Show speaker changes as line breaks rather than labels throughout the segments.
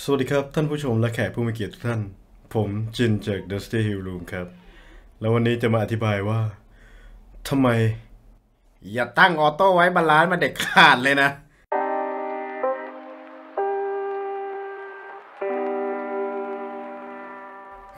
สวัสดีครับ ท่านผู้ชมและแขกผู้มีเกียรติทุกท่าน ผมจินจาก Dusty Hill Room ครับ แล้ววันนี้จะมาอธิบายว่าทำไม
อย่าตั้ง auto white balance มาเด็ดขาดเลยนะ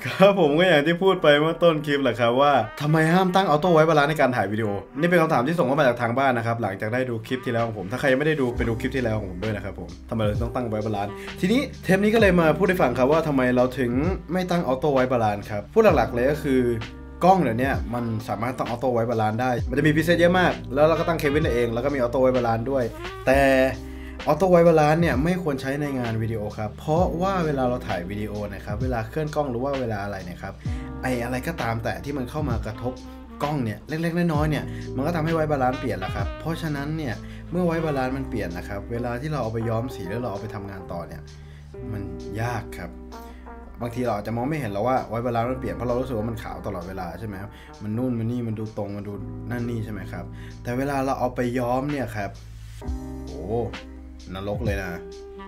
ครับผมก็อย่างที่พูดไปเมื่อต้นคลิปแหละครับว่าทำไมห้ามตั้ง auto white balance ในการถ่ายวิดีโอ นี่เป็นคำถามที่ส่งเข้ามาจากทางบ้านนะครับหลังจากได้ดูคลิปที่แล้วของผมถ้าใครยังไม่ได้ดูไปดูคลิปที่แล้วของผมด้วยนะครับผมทำไมเราต้องตั้ง white balanceทีนี้เทปนี้ก็เลยมาพูดให้ฟังครับว่าทำไมเราถึงไม่ตั้ง auto white balance ครับพูดหลักๆเลยก็คือกล้องเดี๋ยวนี้มันสามารถตั้ง auto white balance ได้ มันจะมี preset เยอะมาก แล้วเราก็ตั้ง Kelvin เอง แล้วก็มี auto white balance ด้วย แต่ auto white balance เนี่ยไม่ควรใช้ในงานวิดีโอครับ เพราะว่าเวลาเราถ่ายวิดีโอนะครับเวลาเคลื่อนกล้องหรือว่าเวลาอะไรนะครับไออะไรก็ตามแต่ที่มันเข้ามากระทบกล้องเนี่ยเล็กๆน้อยๆเนี่ยมันก็ทำให้ white balance เปลี่ยนแหละครับเพราะฉะนั้นเนี่ยเมื่อ white balance มันเปลี่ยนนะครับเวลาที่เราเอาไปย้อมสีแล้วเราเอาไปทำงานต่อเนี่ยมันยากครับบางทีเราอาจจะมองไม่เห็นแล้วว่า white balance มันเปลี่ยนเพราะเรารู้สึกว่ามันขาวตลอดเวลาใช่ไหมครับมันนู่นมันนี่มันดูตรงมันดูนั่นนี่ใช่ไหมครับ แต่เวลาเราเอาไปย้อมเนี่ยครับโอ้ นรกเลยนะ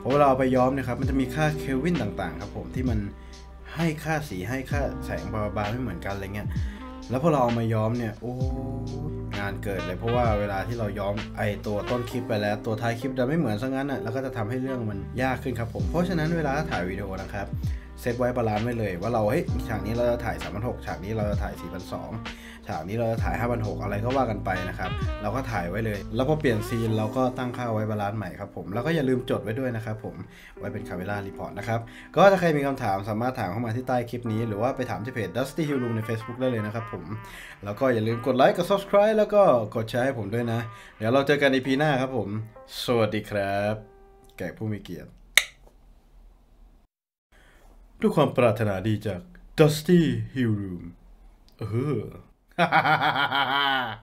เพราะเวลาเอาไปย้อมเนี่ยครับ มันจะมีค่าเคลวินต่างๆ ครับผมที่มันให้ค่าสีให้ค่าแสงบาบาไม่เหมือนกันอะไรเงี้ย แล้วพอเราเอามาย้อมเนี่ย โอ้งานเกิดเลย เพราะว่าเวลาที่เราย้อมไอตัวต้นคลิปไปแล้ว ตัวท้ายคลิปจะไม่เหมือนซะงั้นอะแล้วก็จะทำให้เรื่องมันยากขึ้นครับผมเพราะฉะนั้นเวลาถ่ายวิดีโอนะครับ เซต white balance ไว้เลยว่าเราเฮ้ยฉากนี้เราจะถ่าย3,600ฉากนี้เราจะถ่าย4,200ฉากนี้เราจะถ่าย5,600อะไรก็ว่ากันไปนะครับ เราก็ถ่ายไว้เลย แล้วพอเปลี่ยนซีนเราก็ตั้งค่า white balance ใหม่ครับผม แล้วก็อย่าลืมจดไว้ด้วยนะครับผม ไว้เป็น camera report นะครับ ก็ถ้าใครมีคำถามสามารถถามเข้ามาที่ใต้คลิปนี้ หรือว่าไปถามที่เพจ Dusty Hill Room ใน Facebook ได้เลยนะครับผม แล้วก็อย่าลืมกดไลค์ กด subscribe แล้วก็กดแชร์ให้ผมด้วยนะ เดี๋ยวเราเจอกันใน EP หน้าครับผม สวัสดีครับ แขกผู้มีเกียรติ ด้วยความปรารถนาดีจาก Dusty Hill Room เออ